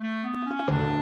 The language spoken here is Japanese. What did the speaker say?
うん。